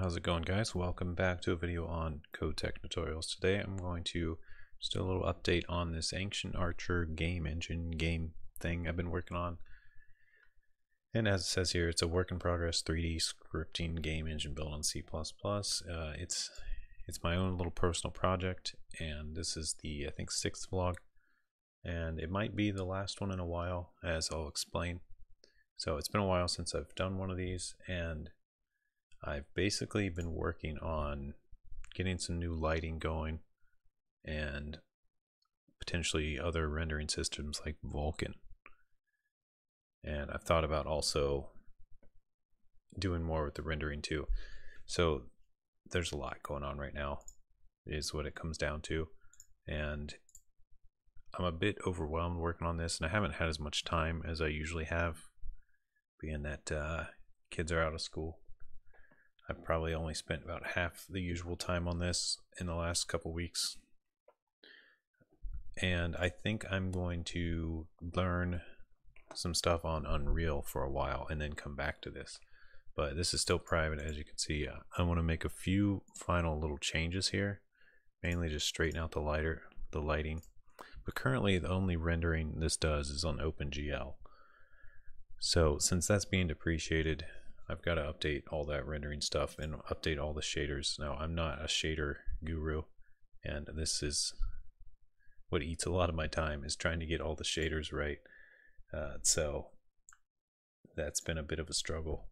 How's it going guys? Welcome back to a video on Code Tech Tutorials. Today I'm going to just do a little update on this Ancient Archer game engine game thing I've been working on. And as it says here, it's a work in progress 3D scripting game engine built on C++. Uh, it's it's my own little personal project and this is the I think sixth vlog and it might be the last one in a while as I'll explain. So it's been a while since I've done one of these and I've basically been working on getting some new lighting going and potentially other rendering systems like Vulkan. And I've thought about also doing more with the rendering too. So there's a lot going on right now is what it comes down to. And I'm a bit overwhelmed working on this and I haven't had as much time as I usually have being that uh, kids are out of school I've probably only spent about half the usual time on this in the last couple weeks. And I think I'm going to learn some stuff on Unreal for a while and then come back to this. But this is still private, as you can see. Uh, I want to make a few final little changes here, mainly just straighten out the lighter, the lighting. But currently, the only rendering this does is on OpenGL. So since that's being depreciated, I've got to update all that rendering stuff and update all the shaders. Now, I'm not a shader guru, and this is what eats a lot of my time is trying to get all the shaders right. Uh, so that's been a bit of a struggle.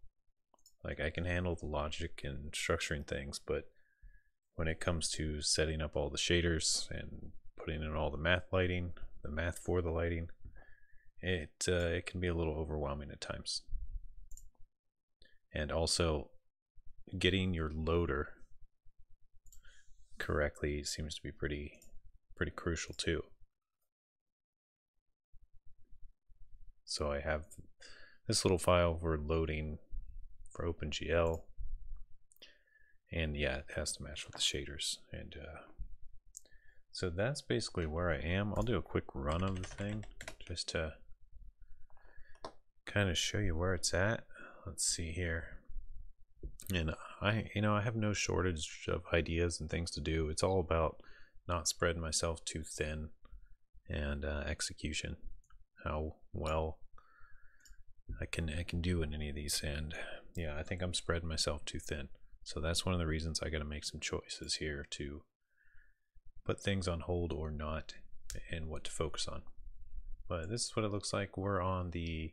Like I can handle the logic and structuring things, but when it comes to setting up all the shaders and putting in all the math lighting, the math for the lighting, it uh, it can be a little overwhelming at times and also getting your loader correctly seems to be pretty pretty crucial too. So I have this little file for loading for OpenGL and yeah it has to match with the shaders and uh, so that's basically where I am. I'll do a quick run of the thing just to kind of show you where it's at let's see here. And i you know i have no shortage of ideas and things to do. It's all about not spreading myself too thin and uh, execution. How well i can i can do in any of these. And yeah i think i'm spreading myself too thin. So that's one of the reasons i got to make some choices here to put things on hold or not and what to focus on. But this is what it looks like. We're on the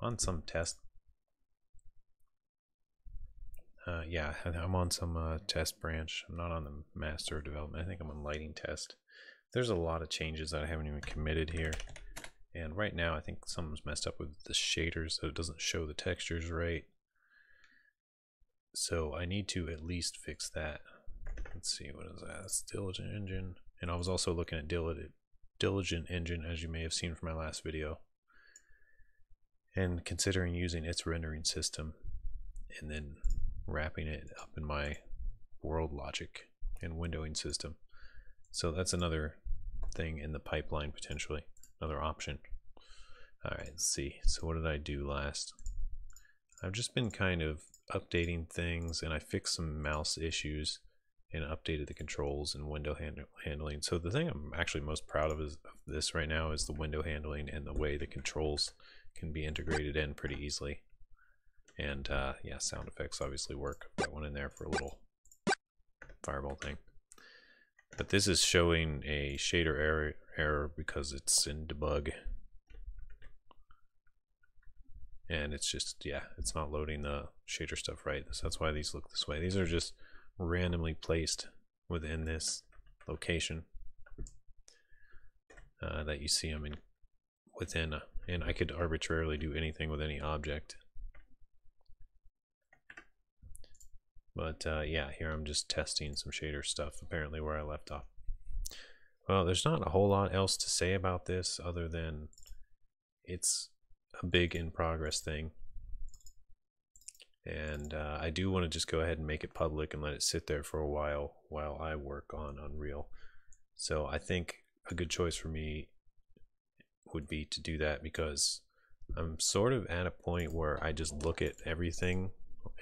on some test. Uh, yeah, I'm on some uh, test branch. I'm not on the master development. I think I'm on lighting test. There's a lot of changes that I haven't even committed here. And right now, I think something's messed up with the shaders, so it doesn't show the textures right. So I need to at least fix that. Let's see, what is that? Diligent Engine. And I was also looking at Diligent Engine, as you may have seen from my last video and considering using its rendering system and then wrapping it up in my world logic and windowing system. So that's another thing in the pipeline potentially, another option. All right, let's see. So what did I do last? I've just been kind of updating things and I fixed some mouse issues and updated the controls and window hand handling. So the thing I'm actually most proud of, is, of this right now is the window handling and the way the controls can be integrated in pretty easily. And uh, yeah, sound effects obviously work. Got one in there for a little fireball thing. But this is showing a shader error, error because it's in debug. And it's just, yeah, it's not loading the shader stuff right. So that's why these look this way. These are just randomly placed within this location uh, that you see them in within a and I could arbitrarily do anything with any object. But uh, yeah, here I'm just testing some shader stuff, apparently where I left off. Well, there's not a whole lot else to say about this other than it's a big in progress thing. And uh, I do want to just go ahead and make it public and let it sit there for a while while I work on Unreal. So I think a good choice for me would be to do that because I'm sort of at a point where I just look at everything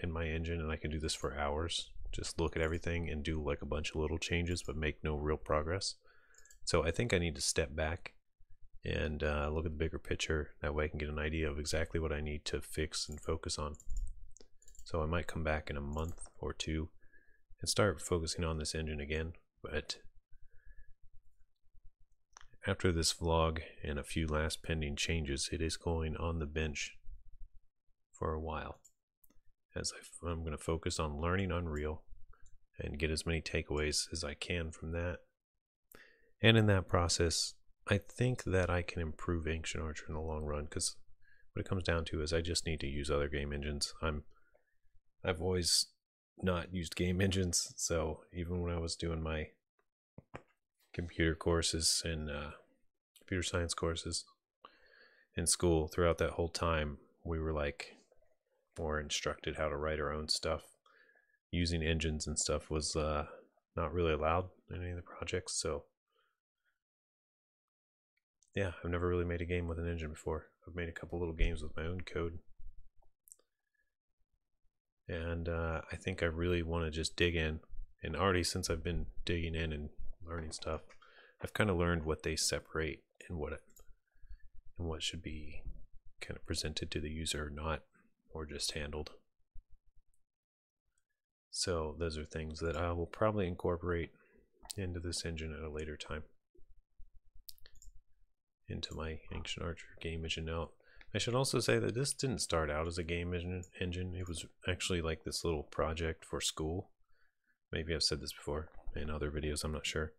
in my engine and I can do this for hours. Just look at everything and do like a bunch of little changes but make no real progress. So I think I need to step back and uh, look at the bigger picture. That way I can get an idea of exactly what I need to fix and focus on. So I might come back in a month or two and start focusing on this engine again. But after this vlog and a few last pending changes, it is going on the bench for a while. As I, I'm going to focus on learning Unreal and get as many takeaways as I can from that. And in that process, I think that I can improve Ancient Archer in the long run because what it comes down to is I just need to use other game engines. I'm I've always not used game engines, so even when I was doing my computer courses and uh, computer science courses in school, throughout that whole time, we were like more instructed how to write our own stuff. Using engines and stuff was uh, not really allowed in any of the projects, so yeah, I've never really made a game with an engine before. I've made a couple little games with my own code. And uh, I think I really want to just dig in. And already, since I've been digging in and learning stuff, I've kind of learned what they separate and what and what should be kind of presented to the user or not, or just handled. So those are things that I will probably incorporate into this engine at a later time into my Ancient Archer game engine. Now, I should also say that this didn't start out as a game engine. It was actually like this little project for school. Maybe I've said this before in other videos, I'm not sure.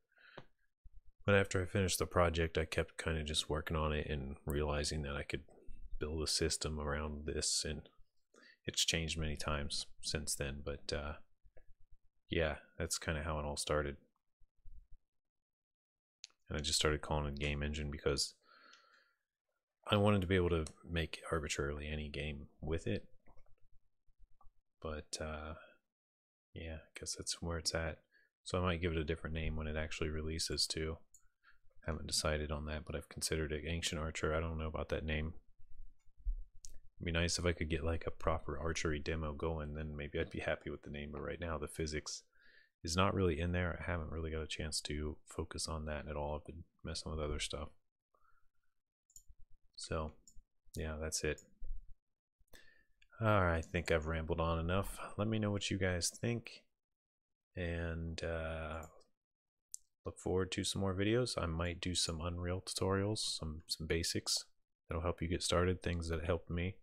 But after I finished the project, I kept kind of just working on it and realizing that I could build a system around this. And it's changed many times since then. But uh, yeah, that's kind of how it all started and I just started calling it game engine because I wanted to be able to make arbitrarily any game with it. But uh, yeah, I guess that's where it's at. So I might give it a different name when it actually releases too. Haven't decided on that, but I've considered it Ancient Archer. I don't know about that name. It'd be nice if I could get like a proper archery demo going, then maybe I'd be happy with the name. But right now, the physics is not really in there. I haven't really got a chance to focus on that at all. I've been messing with other stuff. So, yeah, that's it. Alright, I think I've rambled on enough. Let me know what you guys think. And uh, look forward to some more videos. I might do some Unreal tutorials, some, some basics that'll help you get started, things that helped me.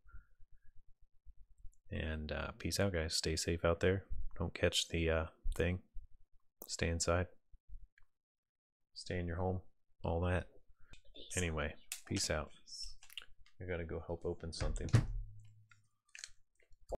And uh, peace out, guys. Stay safe out there. Don't catch the uh, thing. Stay inside. Stay in your home. All that. Anyway, peace out. I gotta go help open something.